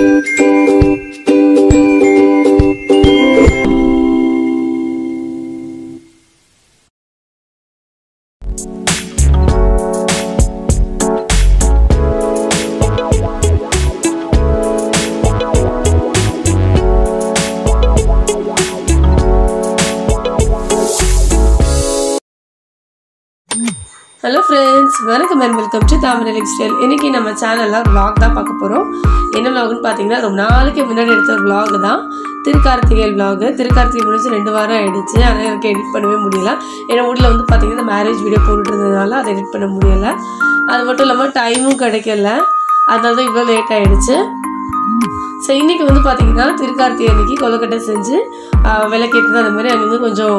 Música hello friends வணக்கம் and welcome to Thamarai lifestyle இன்னைக்கு நம்ம சேனலில் விளாக் தான் பார்க்க போகிறோம் என்ன விளாக்னு பார்த்தீங்கன்னா ரொம்ப நாளைக்கு முன்னாடி எடுத்த ஒரு vlog தான். திருக்கார்த்திகை vlog. திருக்கார்த்திகை முடிஞ்சு ரெண்டு வாரம் ஆகிடுச்சு ஆனால் எனக்கு எடிட் பண்ணவே முடியல. என் வீட்டில் வந்து பார்த்தீங்கன்னா மேரேஜ் வீடியோ போட்டுட்டு இருந்ததுனால அதை எடிட் பண்ண முடியலை. அது மட்டும் இல்லாமல் டைமும் கிடைக்கல. அதனால தான் இவ்வளோ லேட் ஆகிடுச்சு ஸோ இன்றைக்கி வந்து பார்த்தீங்கன்னா திருக்கார்த்திகை அன்னைக்கு கொலக்கட்டை செஞ்சு ஆஹ், விளக்கேற்றது அந்த மாதிரி அங்கங்கே கொஞ்சம்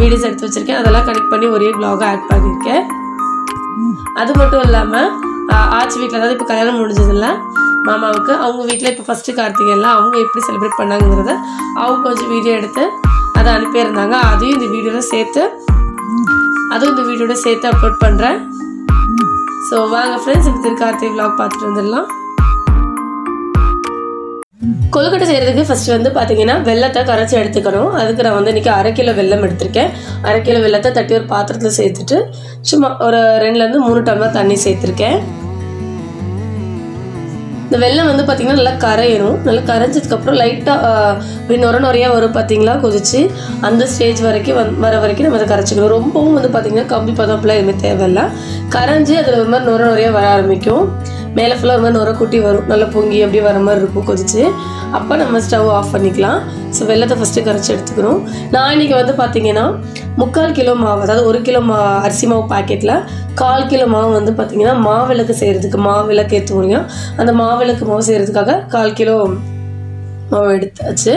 வீடியோஸ் எடுத்து வச்சுருக்கேன். அதெல்லாம் கனெக்ட் பண்ணி ஒரே vlog ஆட் பண்ணியிருக்கேன். அது மட்டும் இல்லாமல் ஆச்சி வீட்டில் அதாவது இப்போ கல்யாணம் முடிஞ்சதில்ல. மாமாவுக்கு அவங்க வீட்டில் இப்போ ஃபஸ்ட்டு கார்த்திகைல அவங்க எப்படி செலிப்ரேட் பண்ணாங்கிறத அவங்க கொஞ்சம் வீடியோ எடுத்து அதை அனுப்பியிருந்தாங்க. அதையும் இந்த வீடியோவில் சேர்த்து அதுவும் இந்த வீடியோட சேர்த்து அப்லோட் பண்ணுறேன் ஸோ வாங்க ஃப்ரெண்ட்ஸ் இப்போ திரு கார்த்திகை பார்த்துட்டு வந்துடலாம். கொழுக்கட்டை செய்கிறதுக்கு ஃபர்ஸ்ட் வந்து பார்த்தீங்கன்னா வெள்ளத்தை கரைச்சி எடுத்துக்கணும். அதுக்கு நான் வந்து இன்றைக்கி அரை கிலோ வெல்லம் எடுத்திருக்கேன். அரை கிலோ வெள்ளத்தை தட்டி ஒரு பாத்திரத்தில் சேர்த்துட்டு சும்மா ஒரு ரெண்டுலேருந்து மூணு டம்ளர் தண்ணி சேர்த்துருக்கேன். இந்த வெல்லம் வந்து பார்த்திங்கன்னா நல்லா கரையணும். நல்லா கரைஞ்சதுக்கப்புறம் லைட்டாக இப்படி நுர நுறையாக வரும் பார்த்தீங்களா கொதிச்சு அந்த ஸ்டேஜ் வரைக்கும் வந் வர வரைக்கும் நம்ம அதை கரைச்சிக்கணும். ரொம்பவும் வந்து பார்த்திங்கன்னா கம்பி பதம் அப்படிலாம் எதுவுமே தேவையில்ல. கரைஞ்சி அதில் ஒரு மாதிரி நுர நுறையாக வர ஆரம்பிக்கும். மேலே ஃபுல்லாக ஒரு மாதிரி நுர குட்டி வரும். நல்லா பொங்கி அப்படியே வர மாதிரி இருக்கும் கொதிச்சு. அப்போ நம்ம ஸ்டவ் ஆஃப் பண்ணிக்கலாம். ஸோ வெள்ளத்தை ஃபஸ்ட்டு கரைச்சி எடுத்துக்கணும் நான் இன்றைக்கி வந்து பார்த்தீங்கன்னா முக்கால் கிலோ மாவு அதாவது ஒரு கிலோ மா அரிசி மாவு பாக்கெட்டில் கால் கிலோ மாவு வந்து பார்த்தீங்கன்னா மாவிளக்கு செய்கிறதுக்கு மாவிளக்கு ஏற்று முடியும் அந்த மாவிளக்கு மாவு செய்கிறதுக்காக கால் கிலோ மாவு எடுத்தாச்சு.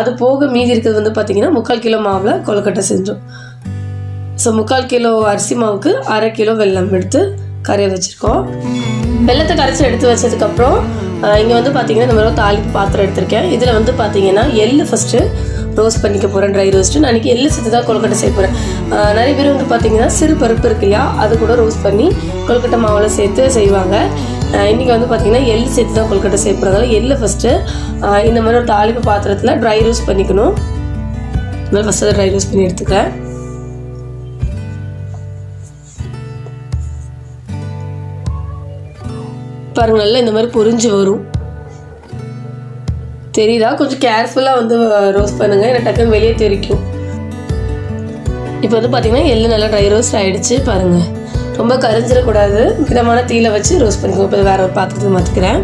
அது போக மீதி இருக்கிறது வந்து பார்த்தீங்கன்னா முக்கால் கிலோ மாவில் கொழுக்கட்டை செஞ்சோம். ஸோ முக்கால் கிலோ அரிசி மாவுக்கு அரை கிலோ வெல்லம் எடுத்து கரைய வச்சுருக்கோம். வெள்ளத்தை கரைச்சி எடுத்து வச்சதுக்கப்புறம் இங்கே வந்து பார்த்தீங்கன்னா இந்த மாதிரி தாளிப்பு பாத்திரம் எடுத்திருக்கேன். இதில் வந்து பார்த்தீங்கன்னா எள்ளு ஃபஸ்ட்டு ரோஸ்ட் பண்ணிக்க போகிறேன் ட்ரை ரோஸ்ட்டு நான் இன்றைக்கி எள்ளு சேர்த்து தான் கொழுக்கட்டை செய்ய போகிறேன் நிறைய பேர் வந்து பார்த்தீங்கன்னா சிறு பருப்பு இருக்கு இல்லையா அது கூட ரோஸ்ட் பண்ணி கொழுக்கட்டை மாவில் சேர்த்து செய்வாங்க. இன்றைக்கி வந்து பார்த்தீங்கன்னா எள்ளு சேர்த்து தான் கொழுக்கட்டை செய்ய போகிறதால எள்ளு ஃபஸ்ட்டு இந்த மாதிரி ஒரு தாளிப்பு பாத்திரத்தில் ட்ரை ரோஸ்ட் பண்ணிக்கணும். இந்த மாதிரி ஃபஸ்ட்டு ட்ரை ரோஸ்ட் பண்ணி எடுத்துக்கிறேன். பாருங்க நல்லா இந்த மாதிரி பொறிஞ்சு வரும். தெரியுதா? கொஞ்சம் கேர்ஃபுல்லாக வந்து ரோஸ்ட் பண்ணுங்க. ஏன்னா டக்குன்னு வெளியே தெரிக்கும். இப்போ வந்து பார்த்தீங்கன்னா எள்ளு நல்லா ட்ரை ரோஸ்ட் ஆகிடுச்சு பாருங்கள் ரொம்ப கரைஞ்சிடக்கூடாது. மிதமான தீயில வச்சு ரோஸ்ட் பண்ணிக்கோங்க. இப்போ வேற ஒரு பாத்திரத்தை மாற்றிக்கிறேன்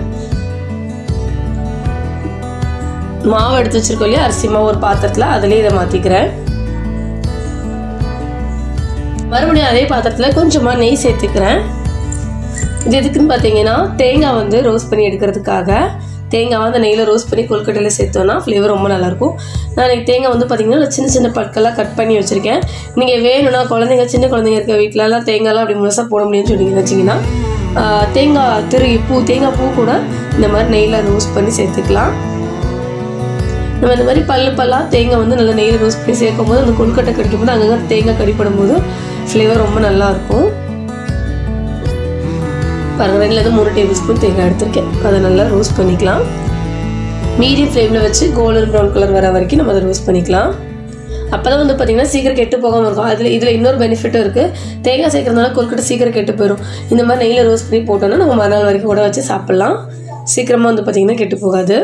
மாவு எடுத்து வச்சிருக்கோம் இல்லையா? அரிசி மாவு ஒரு பாத்திரத்தில். அதுலேயே இதை மாற்றிக்கிறேன் மறுபடியும் அதே பாத்திரத்தில் கொஞ்சமாக நெய் சேர்த்துக்கிறேன். இது எதுக்குன்னு பார்த்தீங்கன்னா தேங்காய் வந்து ரோஸ்ட் பண்ணி எடுக்கிறதுக்காக. தேங்காய் வந்து நெய்யில் ரோஸ்ட் பண்ணி கொல்கட்டையில் சேர்த்தோன்னா ஃப்ளேவர் ரொம்ப நல்லாயிருக்கும். நான் எனக்கு தேங்காய் வந்து பார்த்திங்கன்னா சின்ன சின்ன பற்கெல்லாம் கட் பண்ணி வச்சுருக்கேன். நீங்கள் வேணும்னா குழந்தைங்க சின்ன குழந்தைங்க இருக்க வீட்டிலலாம் தேங்காய்லாம் அப்படி முழுசாக போட முடியும்னு சொன்னீங்க வச்சிங்கன்னா தேங்காய் திருகி பூ தேங்காய் பூ கூட இந்த மாதிரி நெய்யில் ரோஸ்ட் பண்ணி சேர்த்துக்கலாம். நம்ம இந்த மாதிரி பல்லு பல்லாக தேங்காய் வந்து நல்லா நெய்யில் ரோஸ்ட் பண்ணி சேர்க்கும் போது அந்த கொழுக்கட்டை கடிக்கும் போது அங்கங்கே தேங்காய் கடிப்படும் போது ஃப்ளேவர் ரொம்ப நல்லாயிருக்கும். இருக்கும் பாருங்க மூணு டேபிள் ஸ்பூன் தேங்காய் எடுத்திருக்கேன். அதை நல்லா ரோஸ்ட் பண்ணிக்கலாம். மீடியம் ஃப்ளேமில் வச்சு கோல்டன் ப்ரௌன் கலர் வர வரைக்கும் நம்ம அதை ரோஸ்ட் பண்ணிக்கலாம். அப்போ தான் வந்து பார்த்தீங்கன்னா சீக்கிரம் கெட்டு போகாமல் இருக்கும். அதில் இதில் இன்னொரு பெனிஃபிட்டும் இருக்குது தேங்காய் சேர்க்குறதுனால கொல்கட்டை சீக்கிரம் கெட்டு போயிடும் இந்த மாதிரி நெய்யில் ரோஸ்ட் பண்ணி போட்டோம்னா நம்ம மறுநாள் வரைக்கும் கூட வச்சு சாப்பிட்லாம். சீக்கிரமாக வந்து பார்த்தீங்கன்னா கெட்டு போகாது.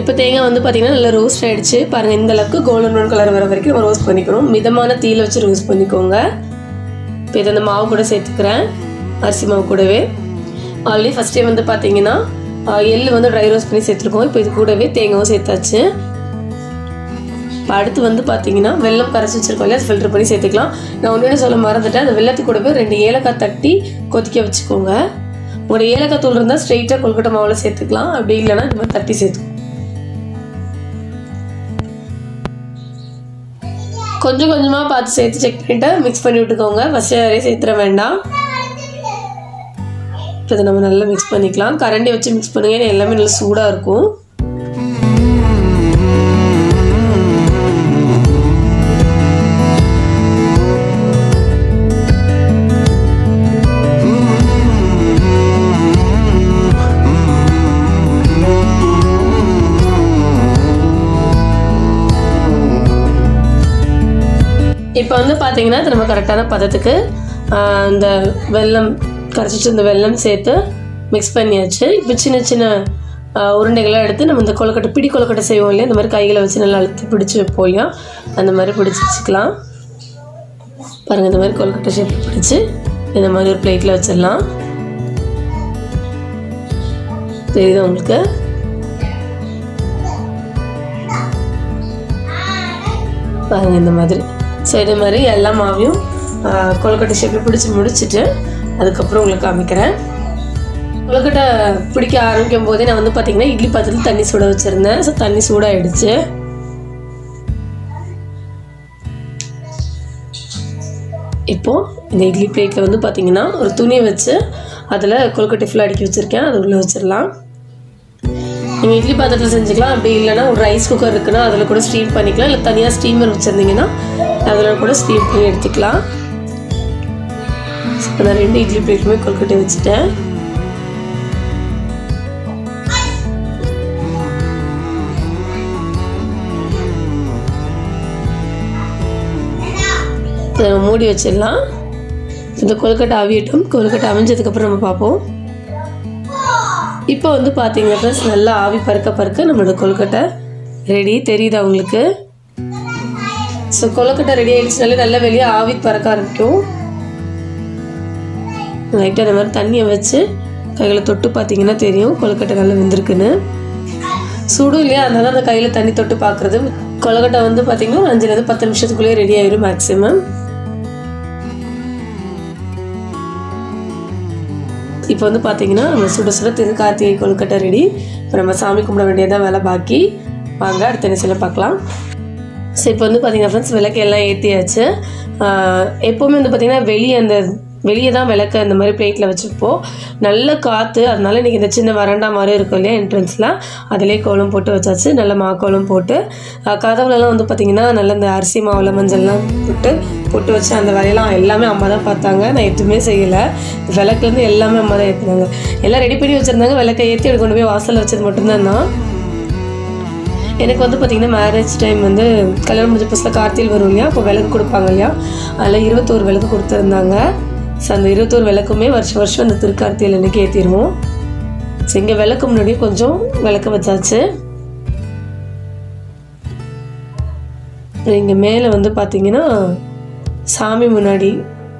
இப்போ தேங்காய் வந்து பார்த்தீங்கன்னா நல்லா ரோஸ்ட் ஆகிடுச்சு பாருங்கள் இந்த அளவுக்கு கோல்டன் ப்ரௌன் கலர் வர வரைக்கும் நம்ம ரோஸ்ட் பண்ணிக்கணும். மிதமான தீயில் வச்சு ரோஸ்ட் பண்ணிக்கோங்க. இப்போ இதை அந்த மாவு கூட சேர்த்துக்கிறேன். அரிசி மாவு கூடவே. ஆல்ரெடி ஃபஸ்ட்டே வந்து பார்த்தீங்கன்னா எள்ளு வந்து ட்ரை ரோஸ்ட் பண்ணி சேர்த்துருக்கோம். இப்போ இது கூடவே தேங்காவும் சேர்த்தாச்சு. இப்போ அடுத்து வந்து பார்த்தீங்கன்னா வெல்லம் கரைச்சி வச்சிருக்கோம் இல்லையா? ஃபில்டர் பண்ணி சேர்த்துக்கலாம். நான் ஒன்றே சொல்ல மறந்துட்டேன். அந்த வெள்ளத்து கூடவே ரெண்டு ஏலக்காய் தட்டி கொதிக்க வச்சுக்கோங்க. உங்களோட ஏலக்காய் தூள் இருந்தால் ஸ்ட்ரெயிட்டாக கொழுக்கட்டை மாவில் சேர்த்துக்கலாம். அப்படி இல்லைன்னா இந்த மாதிரி தட்டி சேர்த்துக்கோங்க கொஞ்சம் கொஞ்சமாக பார்த்து சேர்த்து செக் பண்ணிவிட்டு மிக்ஸ் பண்ணி விட்டுக்கோங்க. ஃபஸ்ட்டு யாரையும் சேர்த்துற வேண்டாம். இதை நம்ம நல்லா மிக்ஸ் பண்ணிக்கலாம். கரண்டி வச்சு மிக்ஸ் பண்ணுங்க. ஏன்னா எல்லாமே நல்லா சூடாக இருக்கும். இப்போ வந்து பார்த்தீங்கன்னா நம்ம கரெக்டான பதத்துக்கு இந்த வெல்லம் கரைச்சிட்டு இந்த வெல்லம் சேர்த்து மிக்ஸ் பண்ணியாச்சு. இப்போ சின்ன சின்ன ஆஹ், உருண்டைகளாக எடுத்து நம்ம இந்த கொழுக்கட்டை பிடி கொழுக்கட்டை செய்வோம் இல்லையா? இந்த மாதிரி கைகளை வச்சு நல்லா அழுத்தி பிடிச்சி வைப்போம். அந்த மாதிரி பிடிச்சி வச்சுக்கலாம். பாருங்கள் இந்த மாதிரி கொழுக்கட்டை ஷேப் பிடிச்சி இந்த மாதிரி ஒரு பிளேட்டில் வச்சிடலாம். தெரியுதா உங்களுக்கு? பாருங்கள் இந்த மாதிரி. ஸோ இதே மாதிரி எல்லா மாவையும் கொழுக்கட்டை ஷேப்பில் பிடிச்சி முடிச்சுட்டு அதுக்கப்புறம் உங்களுக்கு காமிக்கிறேன். கொழுக்கட்டை பிடிக்க ஆரம்பிக்கும் போதே நான் வந்து பார்த்திங்கன்னா இட்லி பாத்திரத்தில் தண்ணி சூட வச்சுருந்தேன். ஸோ தண்ணி சூடாகிடுச்சு இப்போது இந்த இட்லி பிளேட்டில் வந்து பார்த்திங்கன்னா ஒரு துணியை வச்சு அதில் கொழுக்கட்டை ஃபுல்லாக அடுக்கி வச்சுருக்கேன். அது உள்ளே வச்சிடலாம். நீங்கள் இட்லி பாத்திரத்தில் செஞ்சுக்கலாம். அப்படி இல்லைன்னா ஒரு ரைஸ் குக்கர் இருக்குன்னா அதில் கூட ஸ்டீம் பண்ணிக்கலாம். இல்லை தனியாக ஸ்டீமர் வச்சுருந்தீங்கன்னா அதில் கூட ஸ்டீம் பண்ணி எடுத்துக்கலாம். இப்போ நான் ரெண்டு இட்லி பிளேட்டுமே கொழுக்கட்டை வச்சுட்டேன். மூடி வச்சிடலாம். இந்த கொழுக்கட்டை அவியட்டும். கொழுக்கட்டை அவிஞ்சதுக்கப்புறம் நம்ம பார்ப்போம். இப்போ வந்து பார்த்தீங்கன்னா ஃப்ரெண்ட்ஸ் நல்லா ஆவி பறக்க பறக்க நம்மளோட கொழுக்கட்டை ரெடி தெரியுதா உங்களுக்கு? ஸோ கொழுக்கட்டை ரெடி ஆகிடுச்சுனாலே நல்லா வெளியே ஆவி பறக்க ஆரம்பிக்கும். லைட்டாக இந்த மாதிரி தண்ணியை வச்சு கையில் தொட்டு பார்த்தீங்கன்னா தெரியும் கொழுக்கட்டை நல்லா வெந்திருக்குன்னு. சுடும் இல்லையா? அதனால அந்த கையில் தண்ணி தொட்டு பார்க்குறது. கொழுக்கட்டை வந்து பார்த்திங்கன்னா ஒரு அஞ்சுலேருந்து பத்து நிமிஷத்துக்குள்ளேயே ரெடி ஆயிடும் மேக்ஸிமம் இப்போ வந்து பார்த்தீங்கன்னா நம்ம சுட சுட திரு கார்த்திகை கொழுக்கட்டை ரெடி இப்போ நம்ம சாமி கும்பிட வேண்டியதான் வேலை பாக்கி. வாங்க அடுத்த நிமிஷத்தில் பார்க்கலாம். ஸோ இப்போ வந்து பார்த்தீங்கன்னா ஃப்ரெண்ட்ஸ் விளக்கு எல்லாம் ஏற்றியாச்சு எப்போவுமே வந்து பார்த்தீங்கன்னா வெளியே அந்த வெளியே தான் விளக்க இந்த மாதிரி பிளேட்டில் வச்சுருப்போம் நல்ல காற்று அதனால இன்றைக்கி இந்த சின்ன வறண்டா மாதிரி இருக்கும் இல்லையா என்ட்ரன்ஸில் அதிலே கோலம் போட்டு வச்சாச்சு. நல்ல மாக்கோலம் போட்டு கதவுலலாம் வந்து பார்த்திங்கன்னா நல்ல இந்த அரிசி மாவில் மஞ்சள்லாம் போட்டு போட்டு வச்சு அந்த வேலையெல்லாம் எல்லாமே அம்மா தான் பார்த்தாங்க. நான் எதுவுமே செய்யலை. விளக்குலேருந்து எல்லாமே அம்மா தான் ஏற்றினாங்க எல்லாம் ரெடி பண்ணி வச்சுருந்தாங்க. விளக்கை ஏற்றி எடுத்து கொண்டு போய் வாசலில் வச்சது மட்டும்தான் நான் எனக்கு வந்து பார்த்திங்கன்னா மேரேஜ் டைம் வந்து கல்யாணம் முடிஞ்ச புதுசில் கார்த்தியில் வரும் இல்லையா? அப்போ விளக்கு கொடுப்பாங்க இல்லையா? அதில் இருபத்தோரு விளக்கு கொடுத்துருந்தாங்க. ஸோ அந்த இருபத்தோரு விளக்குமே வருஷம் வருஷம் அந்த திருக்கார்த்தியில் அன்றைக்கி ஏற்றிடுவோம் ஸோ இங்கே விளக்கு முன்னாடி கொஞ்சம் விளக்க வச்சாச்சு. இங்கே மேலே வந்து பார்த்திங்கன்னா சாமி முன்னாடி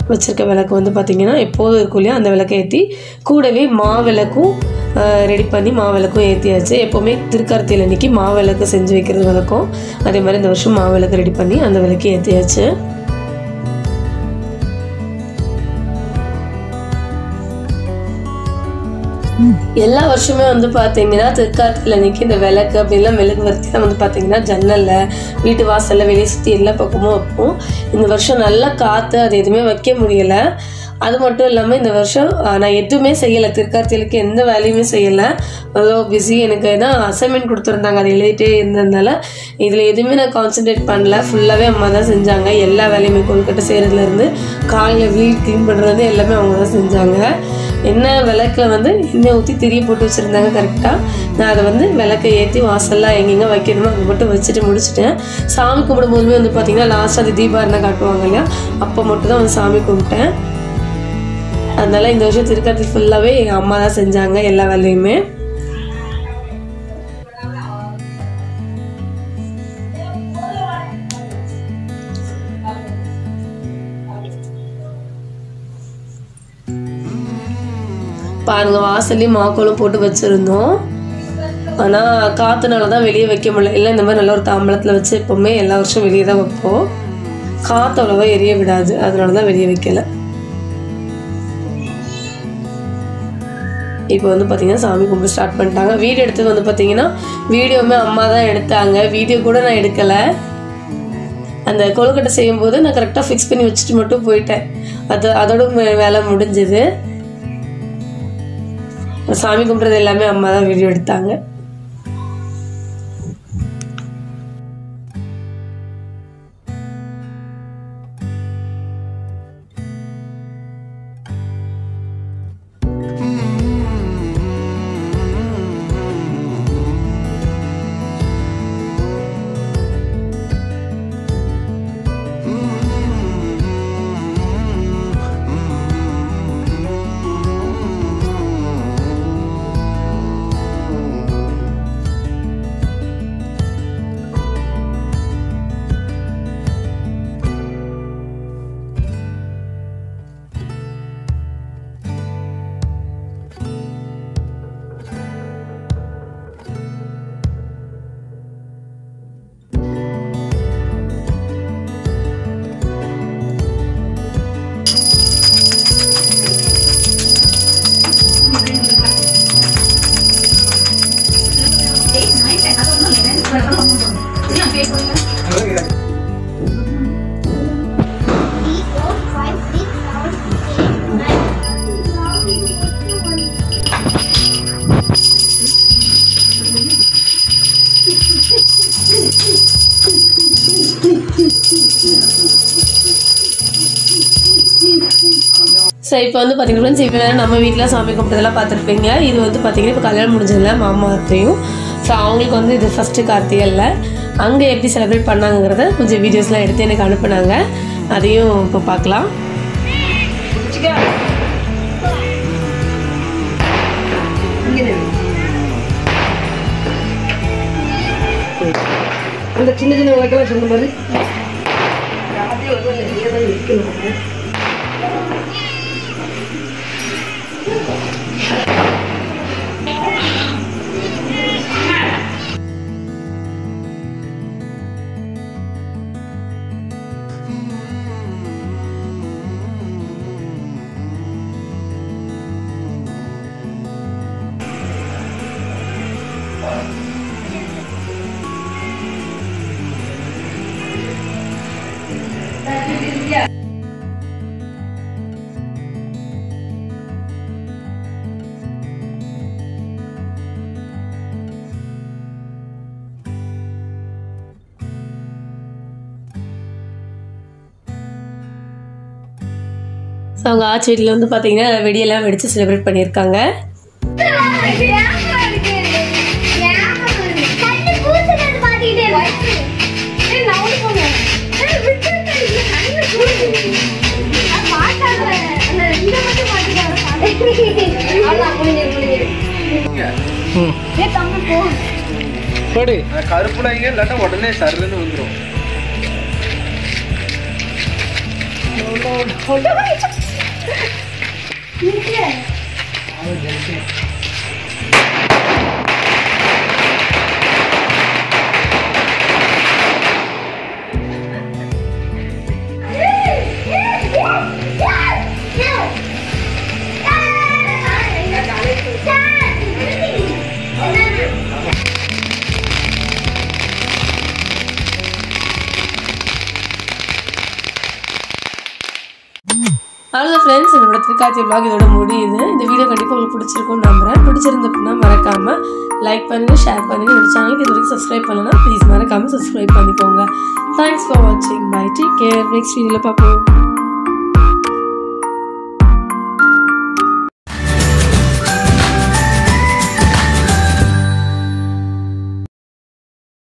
வச்சுருக்க விளக்கு வந்து பார்த்திங்கன்னா எப்போதும் இருக்கும் இல்லையா? அந்த விளக்கை ஏற்றி கூடவே மாவிளக்கும் ரெடி பண்ணி மாவிளக்கும் ஏற்றியாச்சு எப்போவுமே திருக்கார்த்தியில் அன்றைக்கி மாவிளக்கு செஞ்சு வைக்கிறது வழக்கம் அதே மாதிரி இந்த வருஷம் மாவிளக்கு ரெடி பண்ணி அந்த விளக்கு ஏற்றியாச்சு எல்லா வருஷமே வந்து பார்த்தீங்கன்னா திருக்காட்டில் அன்னைக்கு இந்த விளக்கு அப்படின்லாம் விளக்கு வர்த்திலாம் வந்து பார்த்தீங்கன்னா ஜன்னலில் வீட்டு வாசலில் வெளியே சுற்றி எல்லா பக்கமும் வைப்போம். இந்த வருஷம் நல்லா காற்று அது எதுவுமே வைக்க முடியலை. அது மட்டும் இல்லாமல் இந்த வருஷம் நான் எதுவுமே செய்யலை. திருக்கார்த்திகளுக்கு எந்த வேலையுமே செய்யலை. அவ்வளோ பிஸி எனக்கு தான் அசைன்மெண்ட் கொடுத்துருந்தாங்க. அதை எழுதிட்டே இருந்ததுனால இதில் எதுவுமே நான் கான்சென்ட்ரேட் பண்ணல. ஃபுல்லாகவே அம்மா தான் செஞ்சாங்க. எல்லா வேலையுமே கொழுக்கட்டை செய்கிறதுலேருந்து காலையில் வீடு க்ளீன் பண்ணுறது எல்லாமே அவங்க தான் செஞ்சாங்க. என்ன விளக்கில் வந்து எண்ணெய் ஊற்றி திரிய போட்டு வச்சுருந்தாங்க கரெக்டாக நான் அதை வந்து விளக்கை ஏற்றி வாசல்லாம் எங்கெங்கே வைக்கணுமோ அங்கே மட்டும் வச்சுட்டு முடிச்சுட்டேன். சாமி கும்பிடும்போதுமே வந்து பார்த்திங்கன்னா லாஸ்ட் அது தீபாரணை காட்டுவாங்க இல்லையா? அப்போ மட்டும் தான் வந்து சாமி கும்பிட்டேன். அதனால் இந்த வருஷம் திருக்கார்த்தி ஃபுல்லாகவே எங்கள் அம்மா தான் செஞ்சாங்க எல்லா வேலையுமே. பாருங்க வாசல்லையும் மாக்கோலும் போட்டு வச்சுருந்தோம். ஆனால் காற்றுனால தான் வெளியே வைக்க முடியல. இல்லை இந்த மாதிரி நல்ல ஒரு தாம்பளத்தில் வச்சு எப்போவுமே எல்லா வருஷம் வெளியே தான் வைப்போம். காற்று அவ்வளோவா எரிய விடாது. அதனால தான் வெளியே வைக்கலை. இப்போ வந்து பார்த்தீங்கன்னா சாமி கும்பிட்டு ஸ்டார்ட் பண்ணிட்டாங்க. வீடியோ எடுத்தது வந்து பார்த்தீங்கன்னா வீடியோவுமே அம்மா தான் எடுத்தாங்க. வீடியோ கூட நான் எடுக்கலை. அந்த கொழுக்கட்டை செய்யும்போது நான் கரெக்டாக ஃபிக்ஸ் பண்ணி வச்சுட்டு மட்டும் போயிட்டேன். அது அதோட மே- வேலை முடிஞ்சது. சாமி கும்பிட்றது எல்லாமே அம்மா தான் வீடியோ எடுத்தாங்க. Saya pun tuh paling dulu nih, saya pengen nama Mitra sampai komputer lah, Pak Terpingnya. Itu tuh Pak Tingnya, Pak Kalian, menurut saya, Mama Trio. So அவங்களுக்கு வந்து இது ஃபஸ்ட்டு கார்த்திகையில் அங்கே எப்படி செலிப்ரேட் பண்ணாங்கிறத கொஞ்சம் வீடியோஸ்லாம் எடுத்து எனக்கு அனுப்புனாங்க. அதையும் இப்போ பார்க்கலாம். அந்த சின்ன சின்ன விளக்கெல்லாம் சொன்ன மாதிரி ராத்திரி வந்து அந்த நீரை தான் இருக்கணும். ஸோ அவங்க ஆச்சி வீட்டில் வந்து பார்த்தீங்கன்னா வெடியெல்லாம் வெடித்து செலிப்ரேட் பண்ணியிருக்காங்க. படி கருப்புலாங்க இல்லாட்டா உடனே சருன்னு வந்துடும் அவ்வளோ ஃப்ரெண்ட்ஸ் என்னோட திருக்காட்சி vlog இதோட முடியுது. இந்த வீடியோ கண்டிப்பாக உங்களுக்கு பிடிச்சிருக்கும்னு நம்புகிறேன் பிடிச்சிருந்தப்படின்னா மறக்காமல் லைக் பண்ணுங்கள் ஷேர் பண்ணுங்கள் என்னோட சேனலுக்கு இது வரைக்கும் சப்ஸ்கிரைப் பண்ணலன்னா ப்ளீஸ் மறக்காமல் சப்ஸ்கிரைப் பண்ணிக்கோங்க. தேங்க்ஸ் ஃபார் வாட்சிங் பை டேக் கேர் நெக்ஸ்ட் வீடியோவில் பார்ப்போம்.